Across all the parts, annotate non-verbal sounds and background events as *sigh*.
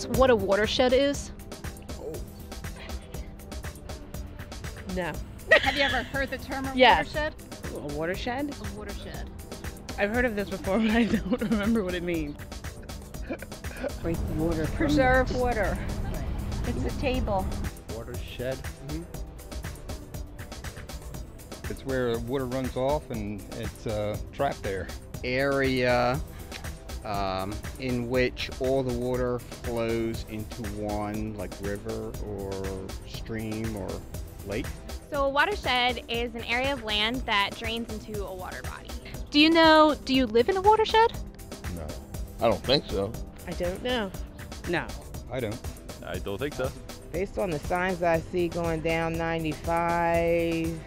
tell us what a watershed is? No. Have you ever heard the term a *laughs* Yes. watershed? A watershed? A watershed. I've heard of this before, *laughs* but I don't remember what it means. Break the water. Preserve water. It's a table. Watershed. It's where water runs off and it's uh, trapped there. area um, in which all the water flows into one, like river or stream or lake. So a watershed is an area of land that drains into a water body. Do you know, do you live in a watershed? No, I don't think so. I don't know. No. I don't. I don't think so. Based on the signs I see going down 95. I would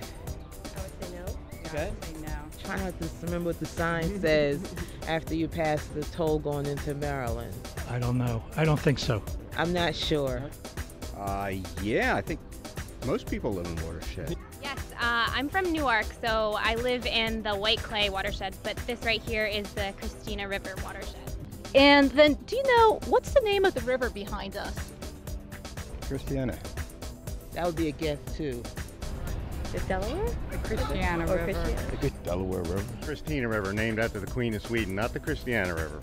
say no. Okay. Say no. Trying not to remember what the sign says after you pass the toll going into Maryland. I don't know. I don't think so. I'm not sure. Uh, yeah, I think most people live in watershed. Yes, uh, I'm from Newark, so I live in the White Clay watershed, but this right here is the Christina River watershed. And then, do you know what's the name of the river behind us? Christiana. That would be a guess too. The Delaware? The Christiana Or River. Christiana? Delaware River. Christina River, named after the Queen of Sweden, not the Christiana River.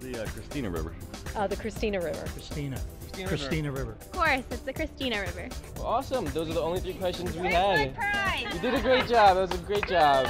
The uh, Christina River. Uh, the Christina River. Christina. Christina River. Of course, it's the Christina River. Awesome. Those are the only three questions we had. You did a great job. That was a great job.